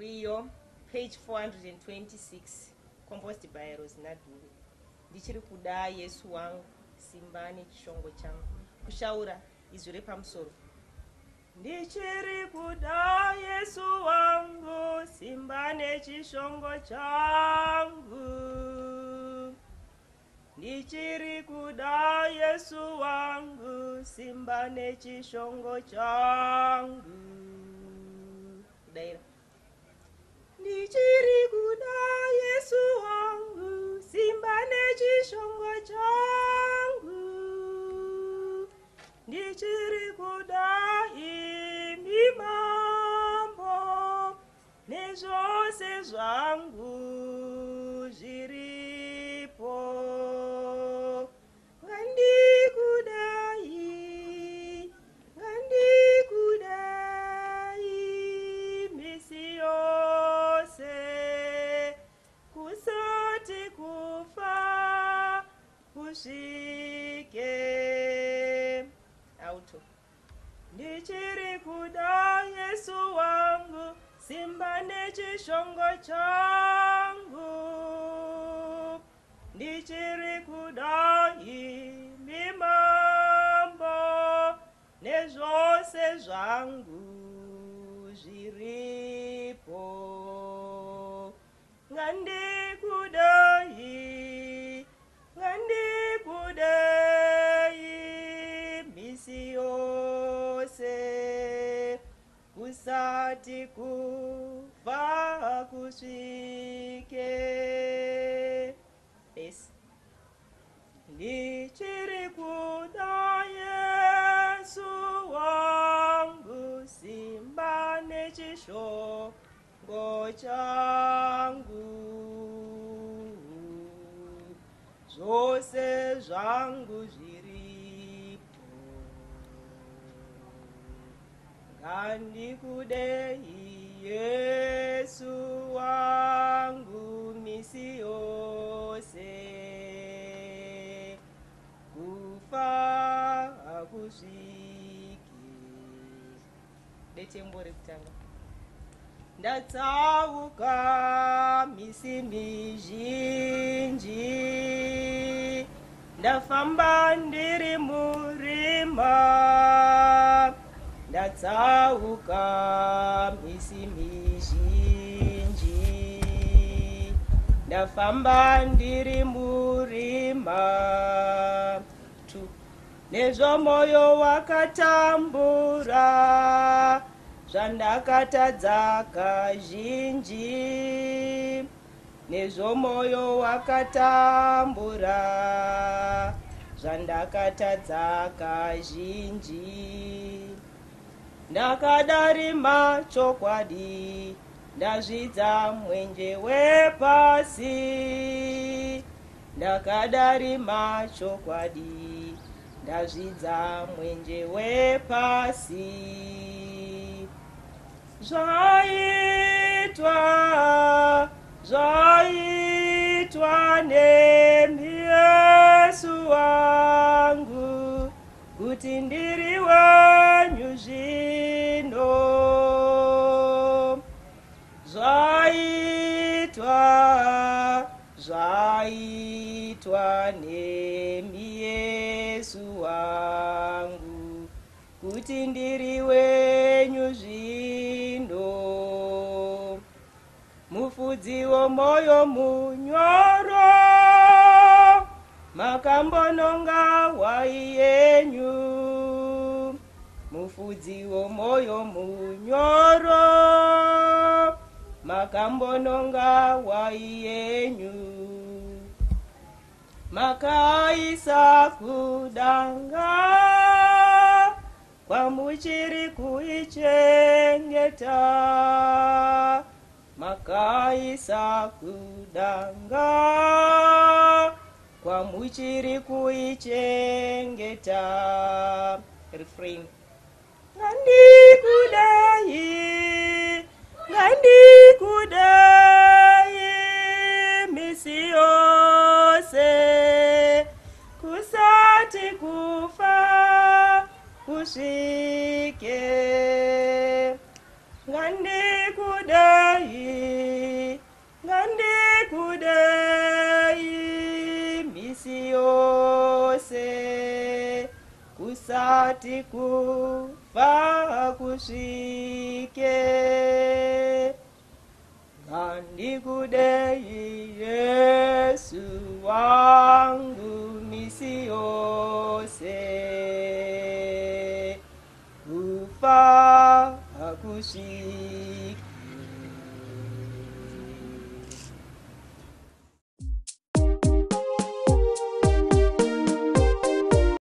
rio page 426 composed by rosinadule ndichiri kuda yesu wangu simba nechishongo changu kushaura izwi repamusoro ndichiri kuda yesu wangu simba nechishongo changu ndichiri kuda yesu wangu simba nechishongo changu kudaira chishongo changu ndichiri kudai mimambo nezvose zvangu zviripo ngandikudai ngandikudai misi yose kusati kuu kusvike bes ndichiri kuda yesu wangu simba nechishongo changu zvose zvangu zviripo ngandikudei yesu wangu misi yose kufa hakusviki detembo rekutanga ndatsauka misi mizhinji ndafamba ndiri murima ndatsauka ndafamba ndiri murima tu nezvo mwoyo wakatambura zvandakatadza kazhinji nezvo mwoyo wakatambura zvandakatadza kazhinji ndakadarima chokwadi ndazvidza mwenje wepasi ndakadarima chokwadi ndazvidza mwenje wepasi zvaitwa zvaitwa nembi yesu wangu kuti ndiri nemi yesu wangu kuti ndiri wenyu zvino mufudzi womwoyo munyoro makambononga wai yenyu mufudzi womwoyo munyoro makambononga wai yenyu makaisa kudanga kwamuchiri kuichengeta makaisa kudanga kwamuchiri kuichengeta refrain ngandikudai ngandikudai sati kufa kusvike ngandikudei yesu wangu misi yose kufa kusike.